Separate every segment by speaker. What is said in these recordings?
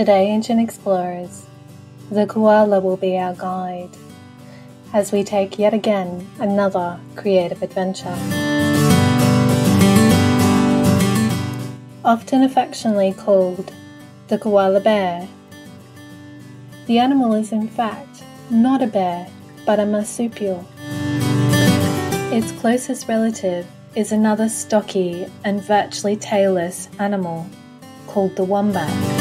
Speaker 1: Today, Ancient Explorers, the koala will be our guide as we take yet again another creative adventure. Often affectionately called the koala bear, the animal is in fact not a bear but a marsupial. Its closest relative is another stocky and virtually tailless animal called the wombat.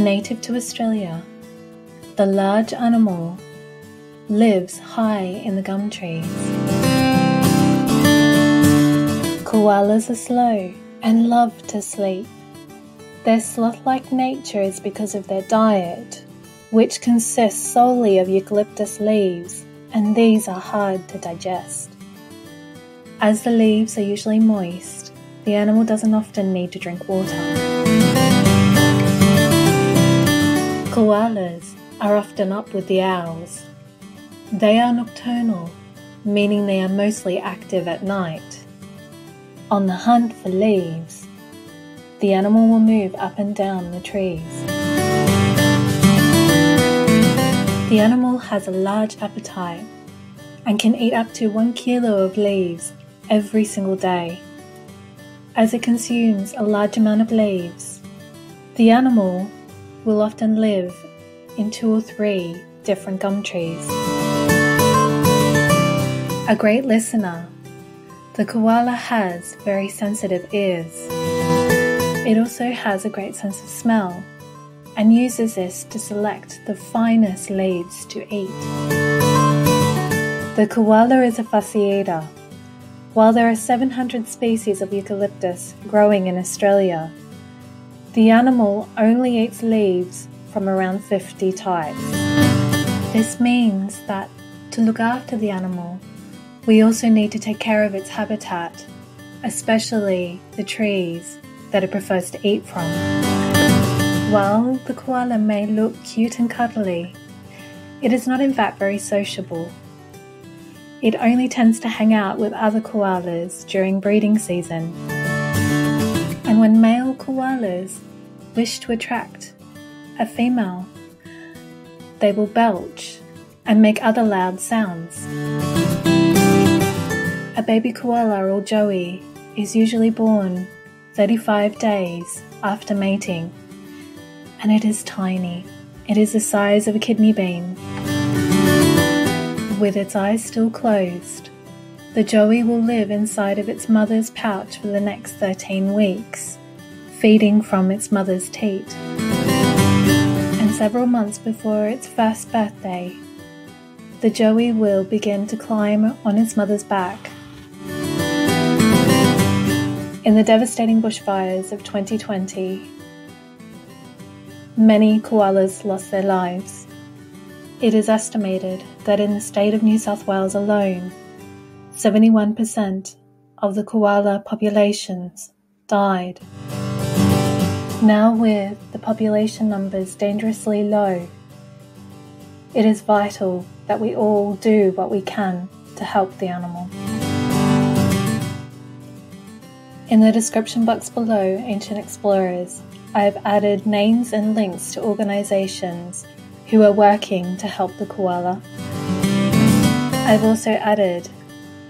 Speaker 1: Native to Australia, the large animal lives high in the gum trees. Koalas are slow and love to sleep. Their sloth like nature is because of their diet, which consists solely of eucalyptus leaves, and these are hard to digest. As the leaves are usually moist, the animal doesn't often need to drink water. Koalas are often up with the owls. They are nocturnal, meaning they are mostly active at night. On the hunt for leaves, the animal will move up and down the trees. The animal has a large appetite and can eat up to one kilo of leaves every single day. As it consumes a large amount of leaves, the animal will often live in two or three different gum trees. A great listener, the koala has very sensitive ears. It also has a great sense of smell and uses this to select the finest leaves to eat. The koala is a fussy eater. While there are 700 species of eucalyptus growing in Australia, the animal only eats leaves from around 50 types. This means that to look after the animal, we also need to take care of its habitat, especially the trees that it prefers to eat from. While the koala may look cute and cuddly, it is not in fact very sociable. It only tends to hang out with other koalas during breeding season. And when male koalas wish to attract a female, they will belch and make other loud sounds. A baby koala or joey is usually born 35 days after mating and it is tiny. It is the size of a kidney bean. With its eyes still closed, the joey will live inside of its mother's pouch for the next 13 weeks, feeding from its mother's teat. And several months before its first birthday, the joey will begin to climb on its mother's back. In the devastating bushfires of 2020, many koalas lost their lives. It is estimated that in the state of New South Wales alone, 71% of the koala populations died. Now, with the population numbers dangerously low, it is vital that we all do what we can to help the animal. In the description box below, Ancient Explorers I have added names and links to organizations who are working to help the koala. I've also added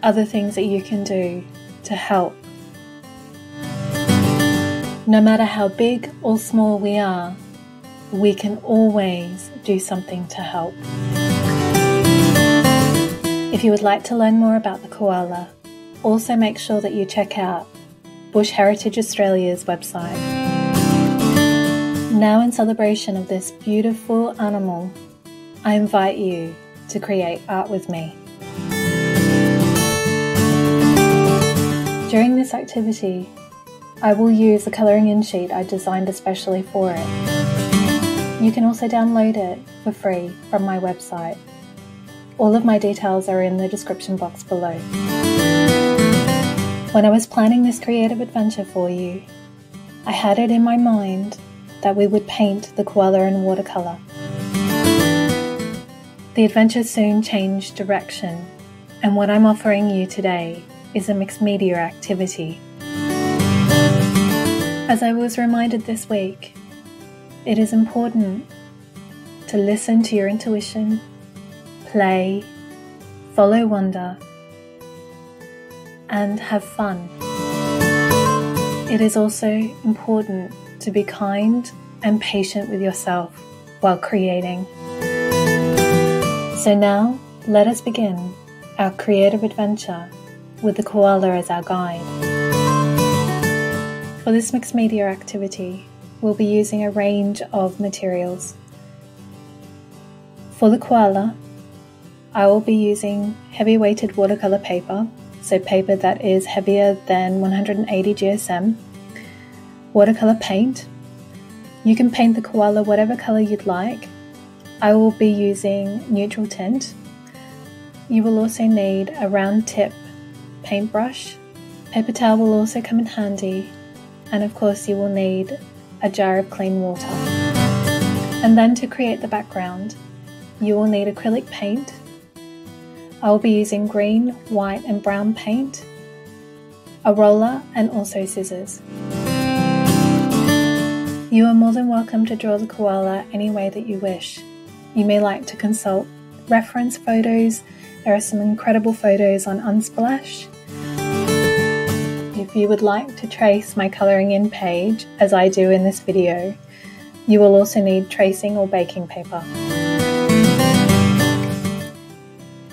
Speaker 1: other things that you can do to help. No matter how big or small we are, we can always do something to help. If you would like to learn more about the koala, also make sure that you check out Bush Heritage Australia's website. Now, in celebration of this beautiful animal, I invite you to create art with me. During this activity, I will use the colouring in sheet I designed especially for it. You can also download it for free from my website. All of my details are in the description box below. When I was planning this creative adventure for you, I had it in my mind that we would paint the koala in watercolour. The adventure soon changed direction, and what I'm offering you today is a mixed media activity. As I was reminded this week, it is important to listen to your intuition, play, follow wonder, and have fun. It is also important to be kind and patient with yourself while creating. So now, let us begin our creative adventure with the koala as our guide. For this mixed media activity, we'll be using a range of materials. For the koala, I will be using heavy weighted watercolor paper, so paper that is heavier than 180 GSM, watercolor paint. You can paint the koala whatever color you'd like. I will be using neutral tint. You will also need a round tip paintbrush. Paper towel will also come in handy, and of course, you will need a jar of clean water. And then to create the background, you will need acrylic paint. I will be using green, white, and brown paint, a roller, and also scissors. You are more than welcome to draw the koala any way that you wish. You may like to consult reference photos. There are some incredible photos on Unsplash. If you would like to trace my colouring in page, as I do in this video, you will also need tracing or baking paper.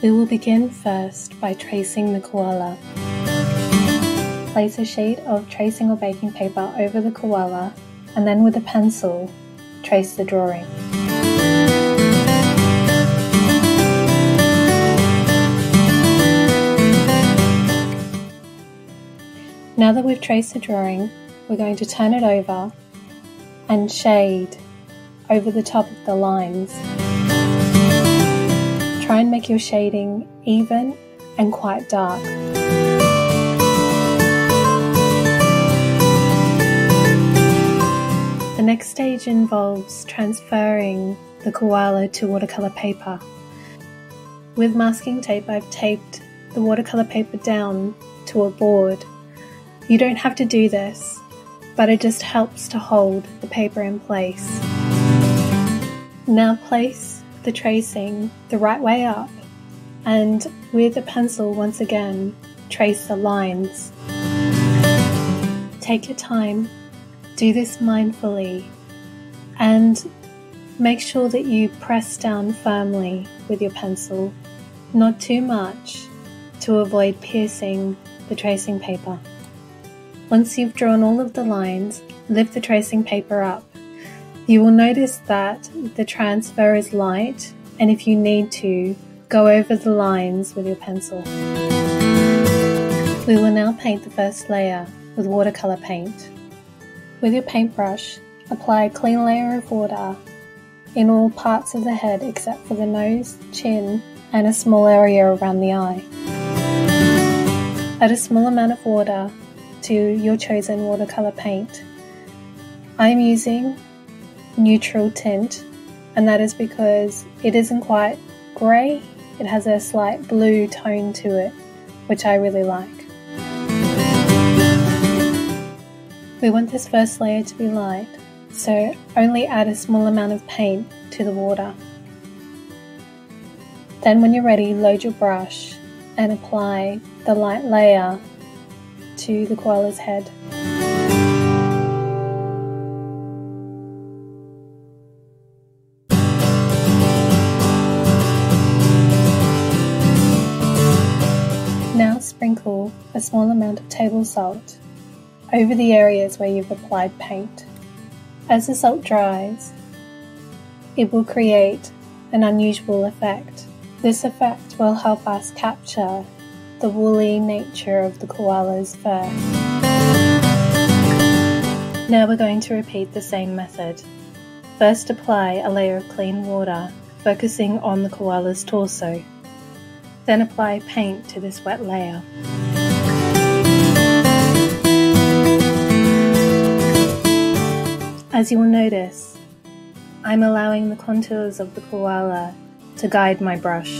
Speaker 1: We will begin first by tracing the koala. Place a sheet of tracing or baking paper over the koala and then with a pencil, trace the drawing. Now that we've traced the drawing, we're going to turn it over and shade over the top of the lines. Try and make your shading even and quite dark. The next stage involves transferring the koala to watercolour paper. With masking tape, I've taped the watercolour paper down to a board you don't have to do this, but it just helps to hold the paper in place. Now place the tracing the right way up and with a pencil once again trace the lines. Take your time, do this mindfully, and make sure that you press down firmly with your pencil, not too much to avoid piercing the tracing paper. Once you've drawn all of the lines, lift the tracing paper up. You will notice that the transfer is light and if you need to, go over the lines with your pencil. We will now paint the first layer with watercolour paint. With your paintbrush, apply a clean layer of water in all parts of the head except for the nose, chin, and a small area around the eye. Add a small amount of water to your chosen watercolor paint. I'm using neutral tint and that is because it isn't quite grey, it has a slight blue tone to it, which I really like. We want this first layer to be light, so only add a small amount of paint to the water. Then when you're ready, load your brush and apply the light layer to the koala's head. Now sprinkle a small amount of table salt over the areas where you've applied paint. As the salt dries, it will create an unusual effect. This effect will help us capture the woolly nature of the koala's fur. Now we're going to repeat the same method. First apply a layer of clean water, focusing on the koala's torso. Then apply paint to this wet layer. As you will notice, I'm allowing the contours of the koala to guide my brush.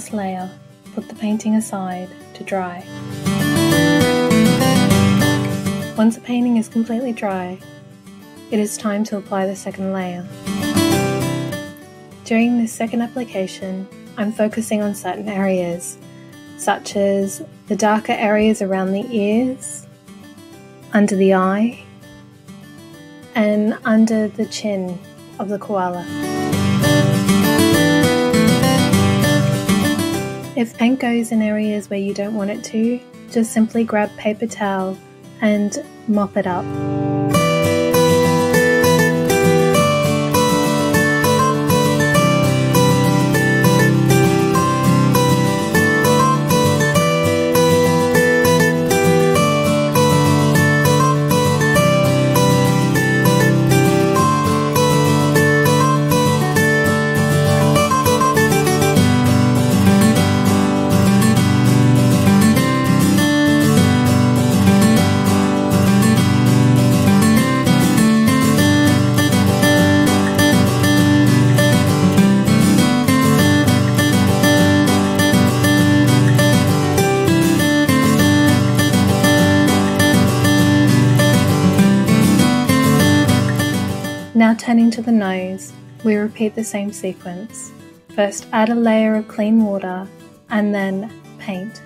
Speaker 1: First layer, put the painting aside to dry. Once the painting is completely dry, it is time to apply the second layer. During this second application, I'm focusing on certain areas, such as the darker areas around the ears, under the eye, and under the chin of the koala. If paint goes in areas where you don't want it to, just simply grab paper towel and mop it up. Turning to the nose, we repeat the same sequence. First add a layer of clean water and then paint.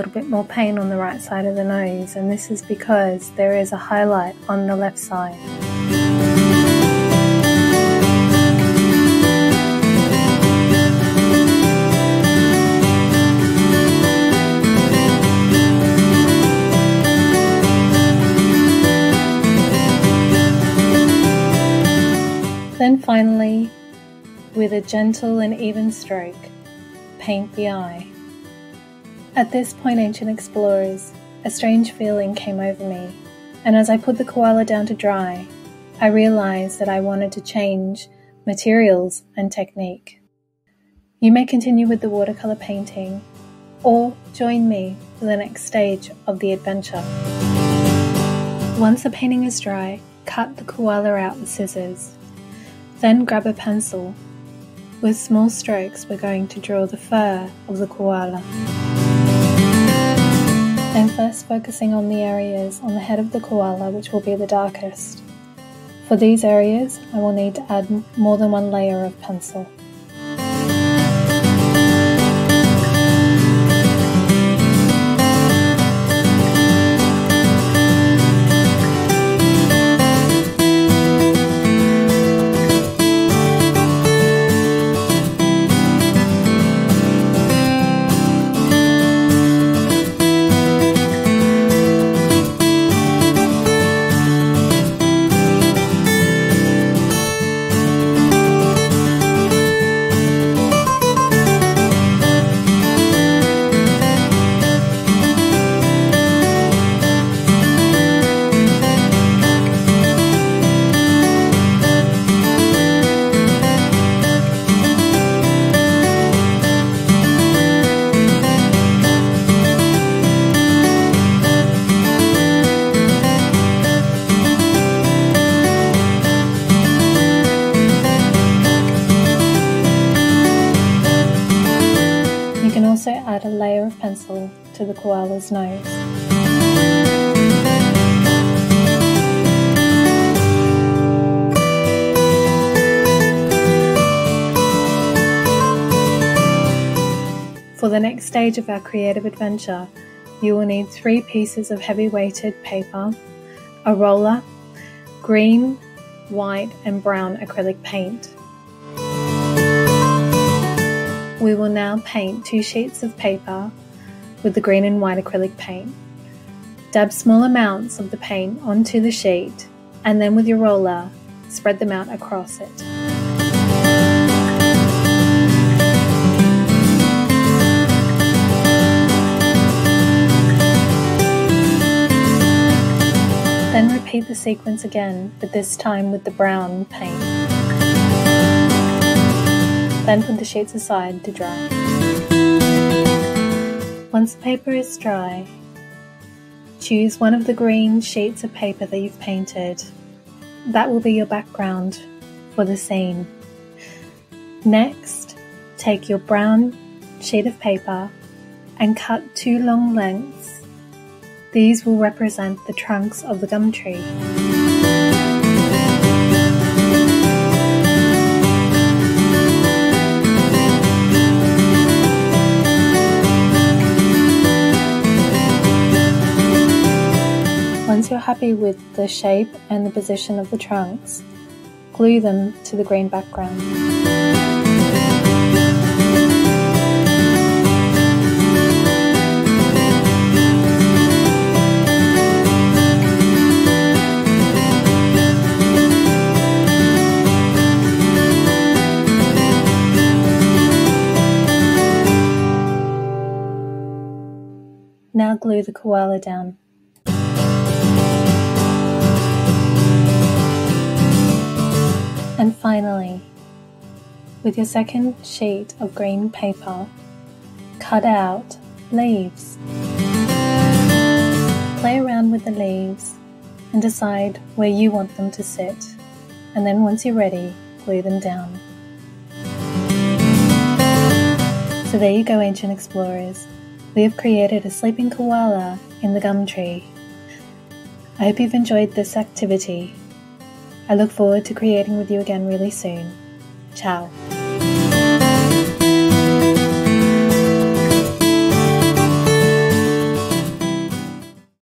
Speaker 1: Little bit more pain on the right side of the nose and this is because there is a highlight on the left side. Then finally, with a gentle and even stroke, paint the eye. At this point, ancient explorers, a strange feeling came over me, and as I put the koala down to dry, I realized that I wanted to change materials and technique. You may continue with the watercolor painting, or join me for the next stage of the adventure. Once the painting is dry, cut the koala out with scissors. Then grab a pencil. With small strokes, we're going to draw the fur of the koala. I'm first focusing on the areas on the head of the koala which will be the darkest. For these areas, I will need to add more than one layer of pencil. For the next stage of our creative adventure, you will need three pieces of heavy weighted paper, a roller, green, white, and brown acrylic paint. We will now paint two sheets of paper with the green and white acrylic paint. Dab small amounts of the paint onto the sheet and then with your roller, spread them out across it. The sequence again, but this time with the brown paint. Then put the sheets aside to dry. Once the paper is dry, choose one of the green sheets of paper that you've painted. That will be your background for the scene. Next, take your brown sheet of paper and cut two long lengths. These will represent the trunks of the gum tree. Once you're happy with the shape and the position of the trunks, glue them to the green background. Glue the koala down. And finally, with your second sheet of green paper, cut out leaves. Play around with the leaves and decide where you want them to sit. And then once you're ready, glue them down. So there you go, ancient explorers. We have created a sleeping koala in the gum tree. I hope you've enjoyed this activity I look forward to creating with you again really soon. Ciao.